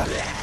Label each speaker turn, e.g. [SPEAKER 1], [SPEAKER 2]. [SPEAKER 1] Vale.